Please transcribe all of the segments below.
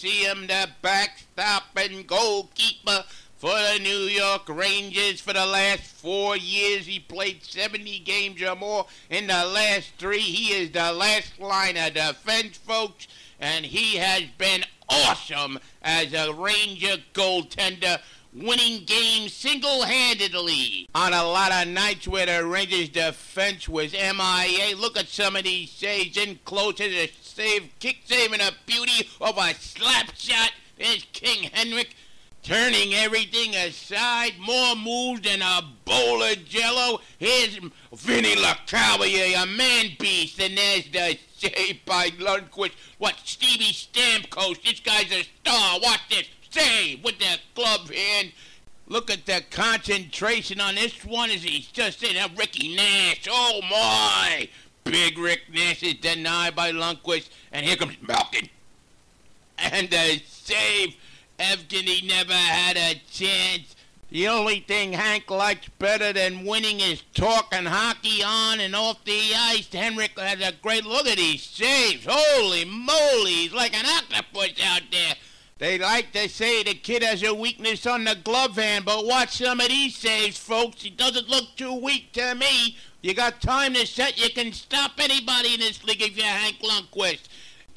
See him, the backstop and goalkeeper for the New York Rangers for the last four years. He played 70 games or more in the last three. He is the last line of defense, folks, and he has been awesome as a Ranger goaltender winning games single-handedly on a lot of nights where the Rangers defense was MIA. Look at some of these saves in close to the save, kick saving a beauty of a slap shot. There's King Henrik turning everything aside, more moves than a bowl of jello. Here's Vinny Lecavalier, a man beast, and there's the save by Lundqvist. What, Stevie Stamkos, this guy's a star. Watch this save with that glove hand. Look at the concentration on this one as he's just in a Ricky Nash. Oh my! Big Rick Nash is denied by Lundqvist, and here comes Malkin. And the save. Evgeny never had a chance. The only thing Hank likes better than winning is talking hockey on and off the ice. Henrik has a great look at these saves. Holy moly, he's like an octopus out there. They like to say the kid has a weakness on the glove hand, but watch some of these saves, folks. He doesn't look too weak to me. You got time to set, you can stop anybody in this league if you're Hank Lundqvist.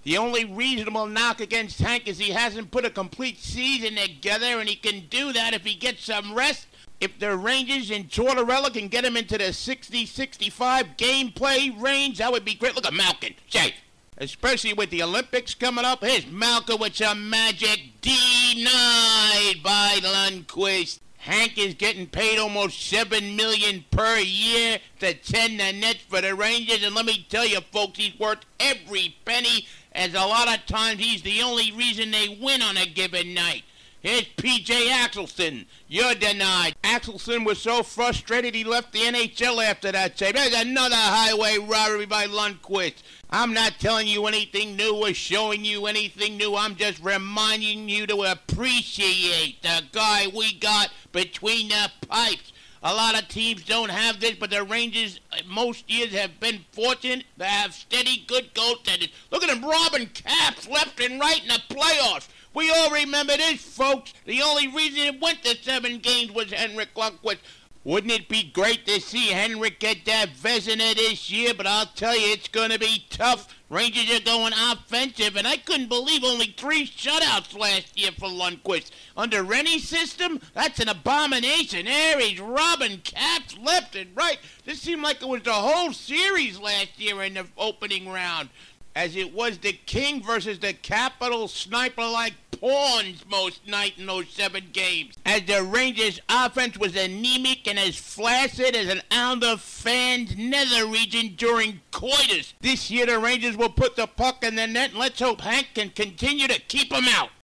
The only reasonable knock against Hank is he hasn't put a complete season together, and he can do that if he gets some rest. If the Rangers and Tortorella can get him into the 60-65 gameplay range, that would be great. Look at Malkin. Say, especially with the Olympics coming up. Here's Malkin with some magic denied by Lundqvist. Hank is getting paid almost seven million per year to tend the net for the Rangers, and let me tell you, folks, he's worth every penny. As a lot of times, he's the only reason they win on a given night. Here's P.J. Axelsson. You're denied. Axelsson was so frustrated he left the NHL after that save. There's another highway robbery by Lundqvist. I'm not telling you anything new or showing you anything new. I'm just reminding you to appreciate the guy we got between the pipes. A lot of teams don't have this, but the Rangers uh, most years have been fortunate to have steady, good goaltenders. Look at them robbing caps left and right in the playoffs. We all remember this, folks. The only reason it went to seven games was Henrik Lundqvist. Wouldn't it be great to see Henrik get that Vezina this year? But I'll tell you, it's going to be tough. Rangers are going offensive, and I couldn't believe only three shutouts last year for Lundqvist. Under Renney's system, that's an abomination. He's robbing caps left and right. This seemed like it was the whole series last year in the opening round as it was the King versus the Capital sniper like pawns most night in those seven games. As the Rangers' offense was anemic and as flaccid as an Alder fan's nether region during coitus. This year the Rangers will put the puck in the net and let's hope Hank can continue to keep them out.